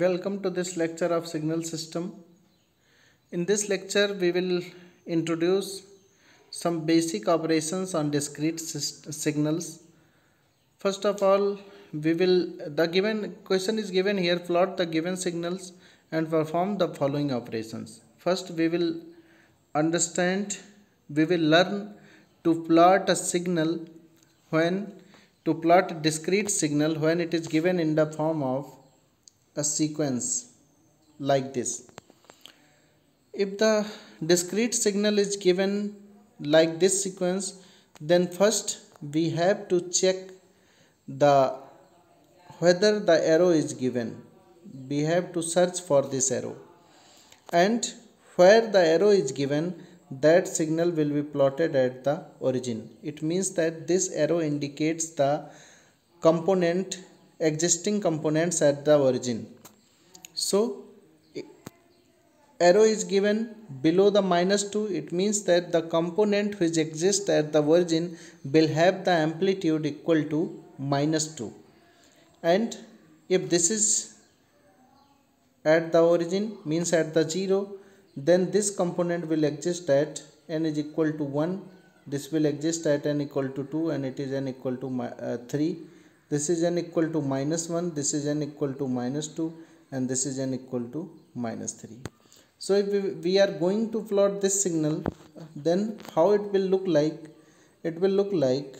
Welcome to this lecture of signal system. In this lecture we will introduce some basic operations on discrete signals. First of all we will the given question is given here plot the given signals and perform the following operations. First we will understand we will learn to plot a signal when to plot discrete signal when it is given in the form of a sequence like this. If the discrete signal is given like this sequence then first we have to check the whether the arrow is given. We have to search for this arrow. And where the arrow is given that signal will be plotted at the origin. It means that this arrow indicates the component existing components at the origin. So arrow is given below the minus 2 it means that the component which exists at the origin will have the amplitude equal to minus 2 and if this is at the origin means at the 0 then this component will exist at n is equal to 1 this will exist at n equal to 2 and it is n equal to uh, 3 this is n equal to minus 1 this is n equal to minus 2 and this is n equal to minus 3 so if we, are going to plot this signal then how it will look like? It will look like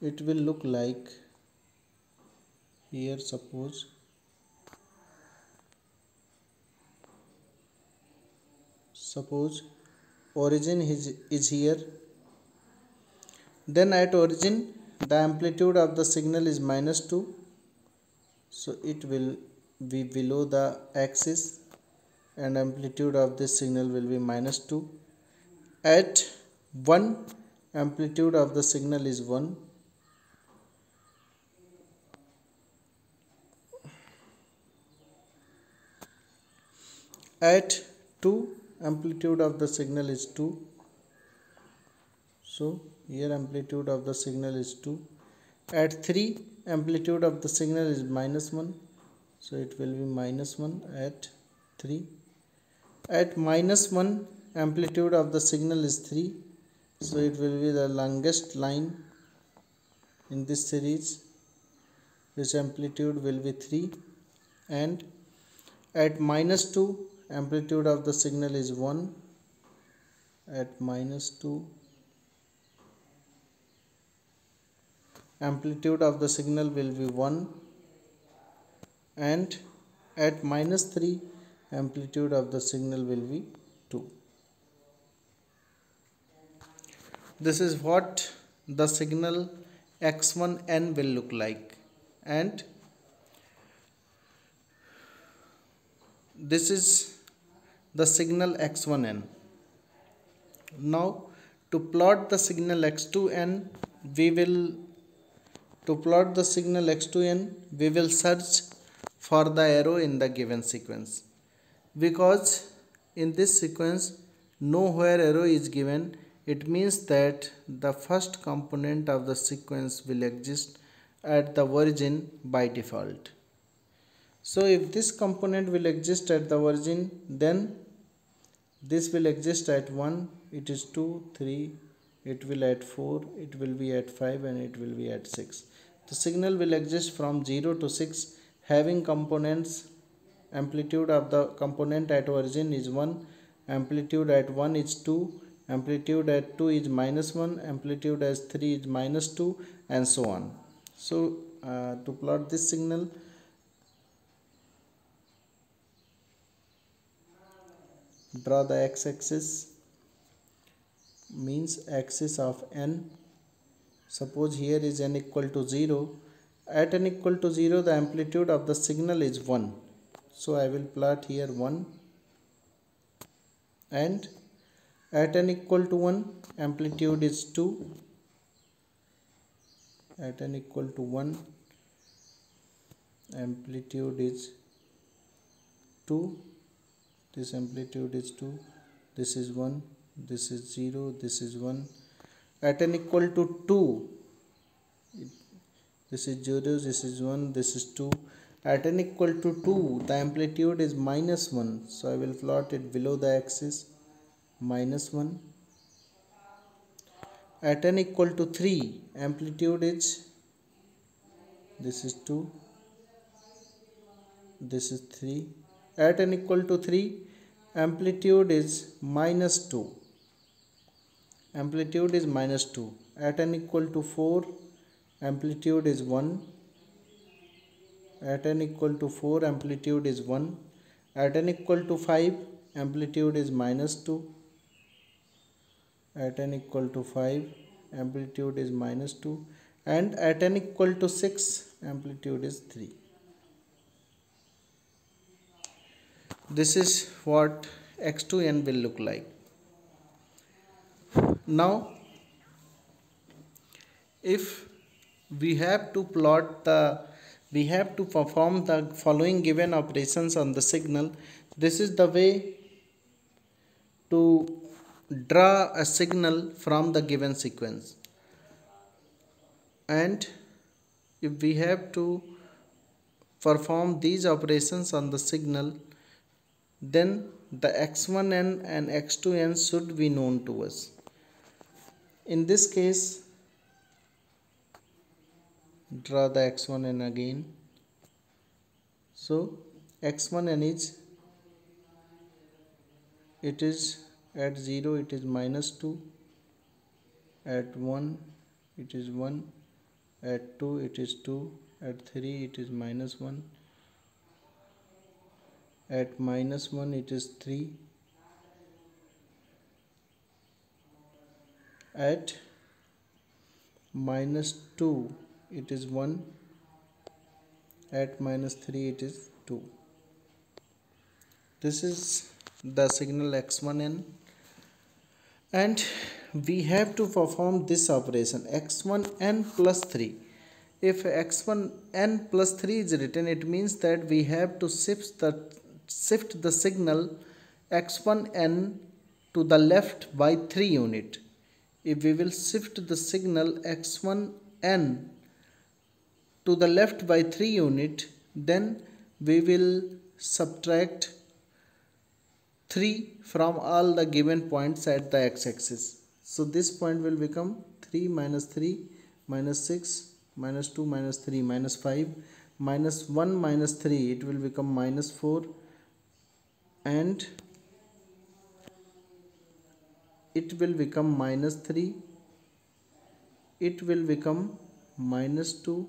it will look like here suppose suppose origin is, is here then at origin the amplitude of the signal is minus 2 so it will be below the axis and amplitude of this signal will be minus 2 at 1 amplitude of the signal is 1 at 2 amplitude of the signal is 2 so here amplitude of the signal is 2 at 3 amplitude of the signal is minus 1 so it will be minus 1 at 3 at minus 1 amplitude of the signal is 3 so it will be the longest line in this series which amplitude will be 3 and at minus 2 amplitude of the signal is 1 at minus 2 amplitude of the signal will be 1 and at minus 3 amplitude of the signal will be 2 this is what the signal x1n will look like. And this is the signal x1n now to plot the signal x2n we will to plot the signal x to n, we will search for the arrow in the given sequence. Because in this sequence, nowhere arrow is given, it means that the first component of the sequence will exist at the origin by default. So if this component will exist at the origin, then this will exist at 1, it is 2, 3, it will at 4, it will be at 5 and it will be at 6. The signal will exist from 0 to 6 having components amplitude of the component at origin is 1 amplitude at 1 is 2 amplitude at 2 is minus 1 amplitude at 3 is minus 2 and so on. So uh, to plot this signal draw the x-axis means axis of n suppose here is n equal to 0 at n equal to 0 the amplitude of the signal is 1 so I will plot here 1 and at n equal to 1 amplitude is 2 at n equal to 1 amplitude is 2 this amplitude is 2 this is 1 this is 0 this is 1 at n equal to 2 this is 0 this is 1 this is 2 at n equal to 2 the amplitude is minus 1 so I will plot it below the axis minus 1 at n equal to 3 amplitude is this is 2 this is 3 at n equal to 3 amplitude is minus 2 amplitude is minus 2 at n equal to 4 amplitude is 1 at n equal to 4 amplitude is 1 at n equal to 5 amplitude is minus 2 at n equal to 5 amplitude is minus 2 and at n equal to 6 amplitude is 3 this is what x2n will look like now if we have to plot the we have to perform the following given operations on the signal. This is the way to draw a signal from the given sequence. And if we have to perform these operations on the signal then the x1n and x2n should be known to us in this case draw the x1n again. So x1n is it is at 0 it is minus 2 at 1 it is 1 at 2 it is 2 at 3 it is minus 1 at minus 1 it is 3 at minus 2 it is 1 at minus 3 it is 2 this is the signal x1n and we have to perform this operation x1n plus 3 if x1n plus 3 is written it means that we have to shift the shift the signal x1n to the left by 3 unit if we will shift the signal x1n to the left by 3 unit then we will subtract 3 from all the given points at the x-axis. So this point will become 3 minus 3 minus 6 minus 2 minus 3 minus 5 minus 1 minus 3 it will become minus 4 and it will become minus 3 it will become minus 2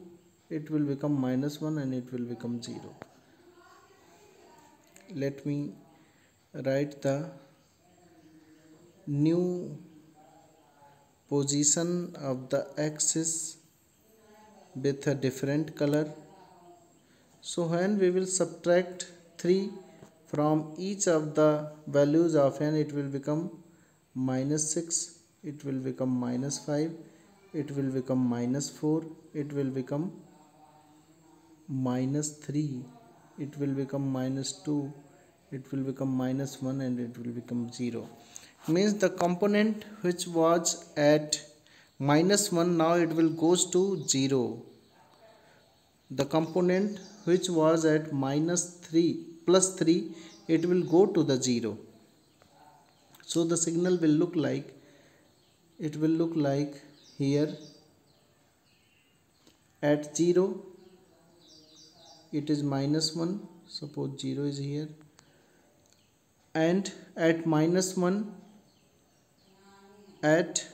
it will become minus 1 and it will become 0 let me write the new position of the axis with a different color. So when we will subtract 3 from each of the values of n it will become minus 6 it will become minus 5 it will become minus 4 it will become minus 3 it will become minus 2 it will become minus 1 and it will become 0 means the component which was at minus 1 now it will goes to 0 the component which was at minus 3 plus 3 it will go to the 0 so the signal will look like it will look like here at 0 it is minus 1 suppose 0 is here and at minus 1 at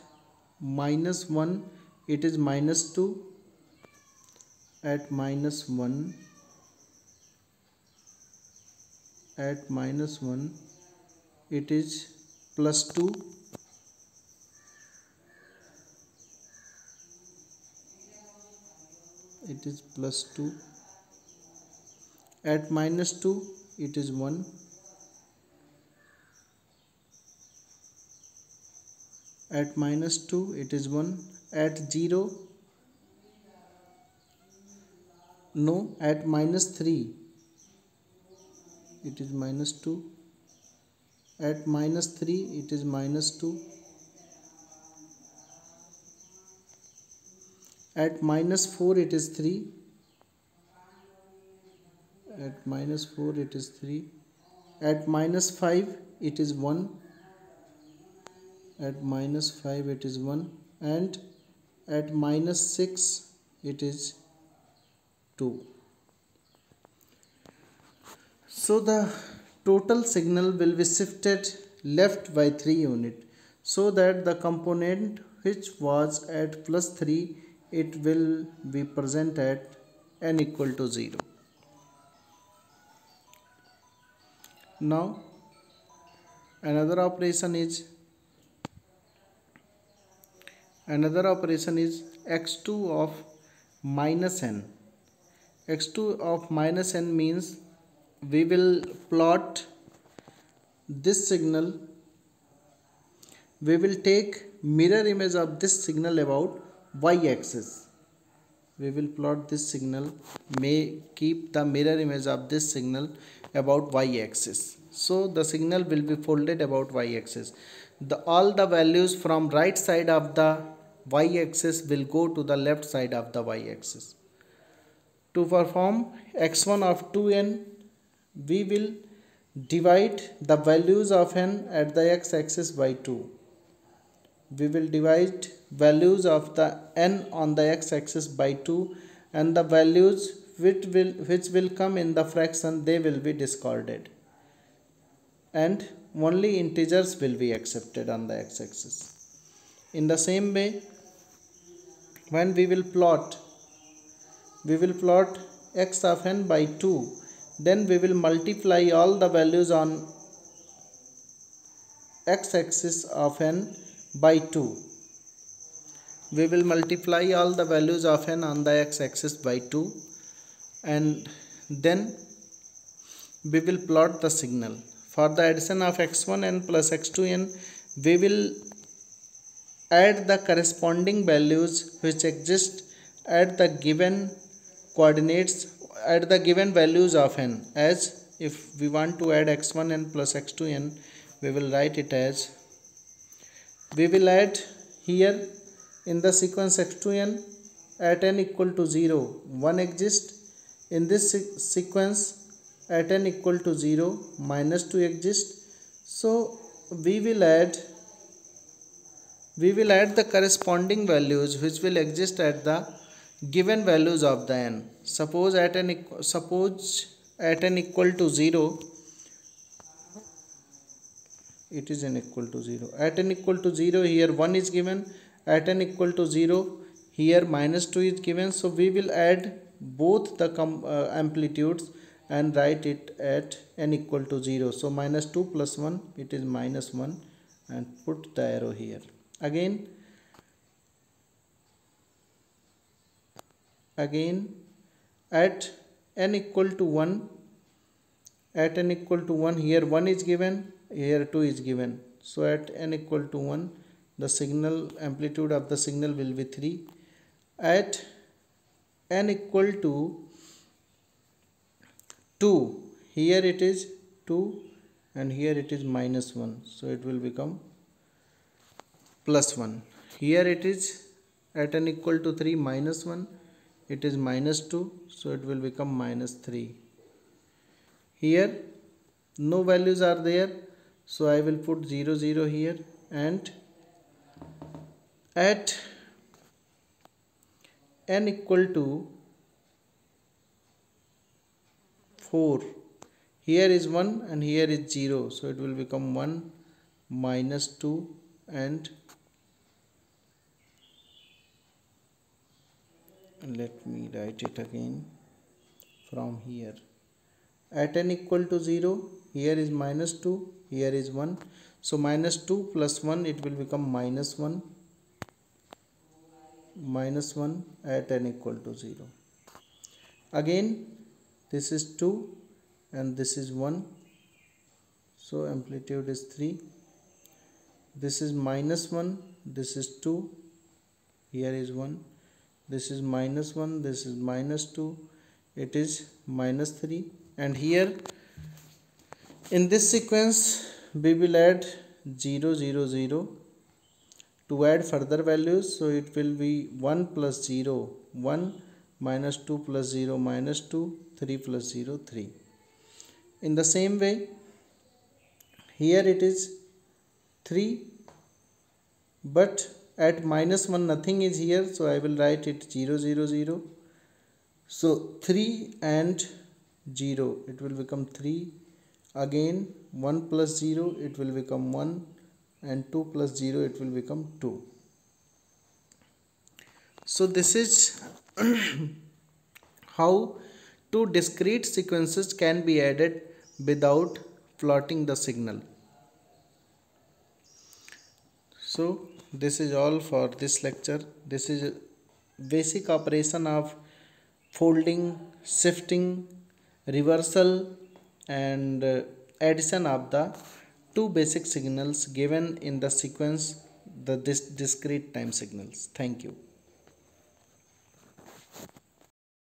minus 1 it is minus 2 at minus 1 at minus 1 it is plus 2 it is plus 2 at minus 2 it is 1 at minus 2 it is 1 at 0 no. At minus 3 it is minus 2 at minus 3 it is minus 2 at minus 4 it is 3 at minus 4 it is 3 at minus 5 it is 1 at minus 5 it is 1 and at minus 6 it is 2 so the total signal will be shifted left by 3 unit so that the component which was at plus 3 it will be present at n equal to 0 now another operation is another operation is x2 of minus n. x2 of minus n means we will plot this signal. We will take mirror image of this signal about y axis. We will plot this signal may keep the mirror image of this signal about y axis. So the signal will be folded about y axis. The all the values from right side of the y axis will go to the left side of the y axis. To perform x1 of 2n we will divide the values of n at the x axis by 2 we will divide values of the n on the x axis by 2 and the values which will which will come in the fraction they will be discarded. And only integers will be accepted on the x axis. In the same way when we will plot we will plot x of n by 2 then we will multiply all the values on x axis of n by 2 we will multiply all the values of n on the x axis by 2 and then we will plot the signal. For the addition of x1n plus x2n we will add the corresponding values which exist at the given coordinates at the given values of n as if we want to add x1n plus x2n we will write it as we will add here in the sequence x2n at n equal to 0 1 exists. In this sequence at n equal to 0 minus 2 exists so we will add we will add the corresponding values which will exist at the given values of the n. Suppose at n suppose at n equal to 0 it is n equal to 0 at n equal to 0 here 1 is given. At n equal to 0 here minus 2 is given. So we will add both the uh, amplitudes and write it at n equal to 0 so minus 2 plus 1 it is minus 1 and put the arrow here. Again again at n equal to 1 at n equal to 1 here 1 is given here 2 is given. So at n equal to 1 the signal amplitude of the signal will be 3 at n equal to 2 here it is 2 and here it is minus 1 so it will become plus 1 here it is at n equal to 3 minus 1 it is minus 2 so it will become minus 3 here no values are there so I will put 0 0 here and at n equal to 4 here is 1 and here is 0 so it will become 1 minus 2 and let me write it again from here. At n equal to 0 here is minus 2 here is 1 so minus 2 plus 1 it will become minus 1 minus 1 at n equal to 0 again this is 2 and this is 1 so amplitude is 3 this is minus 1 this is 2 here is 1 this is minus 1 this is minus 2 it is minus 3 and here in this sequence we will add 0 0 0 to add further values. So it will be 1 plus 0 1 minus 2 plus 0 minus 2 3 plus 0 3 in the same way here it is 3 but at minus 1 nothing is here so I will write it 0 0 0 so 3 and 0 it will become 3 again 1 plus 0 it will become 1 and 2 plus 0 it will become 2 so this is how two discrete sequences can be added without plotting the signal. So this is all for this lecture. This is basic operation of folding shifting reversal and uh, addition of the two basic signals given in the sequence the dis discrete time signals. Thank you